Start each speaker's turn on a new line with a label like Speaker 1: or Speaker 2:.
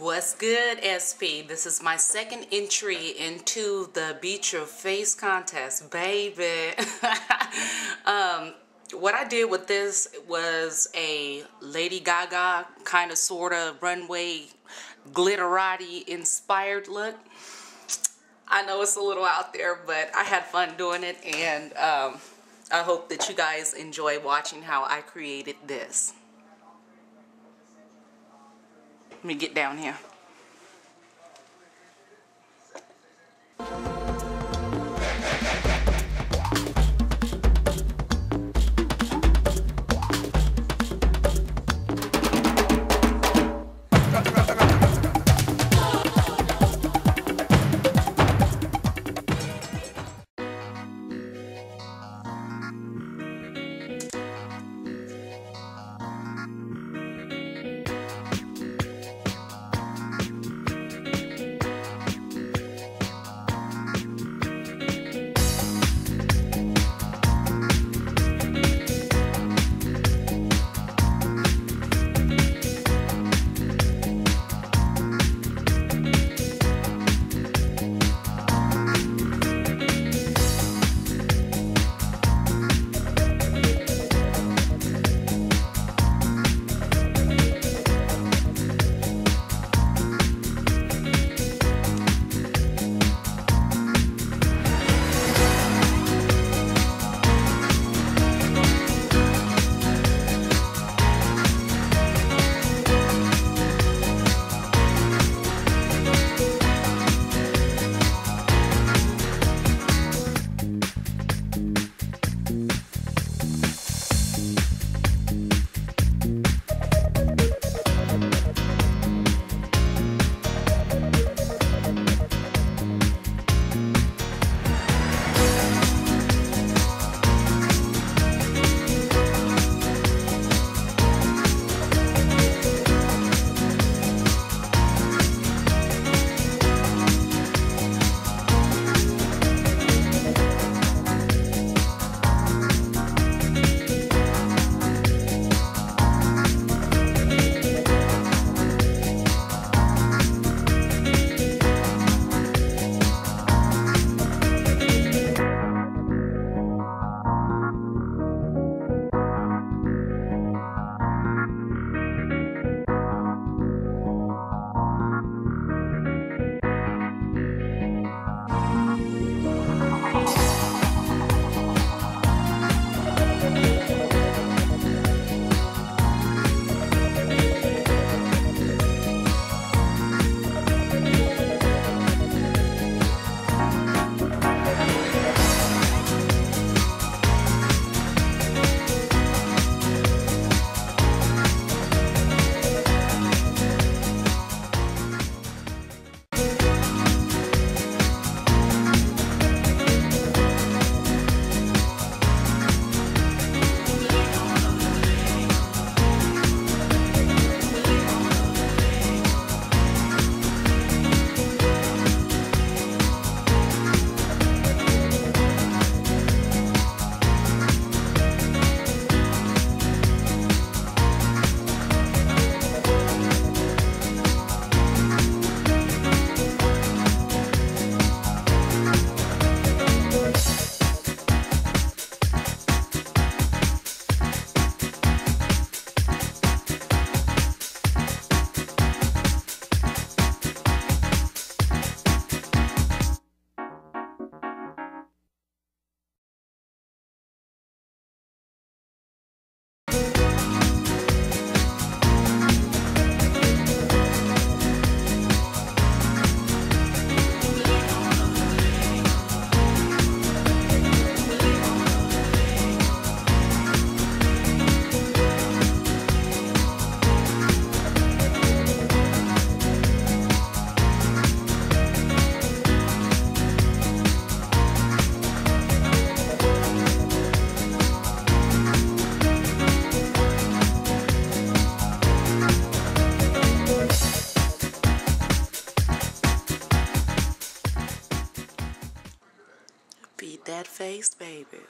Speaker 1: What's good, SP? This is my second entry into the Beat Your Face contest, baby. um, what I did with this was a Lady Gaga kind of sort of runway glitterati inspired look. I know it's a little out there, but I had fun doing it, and um, I hope that you guys enjoy watching how I created this. Let me get down here. That face, baby.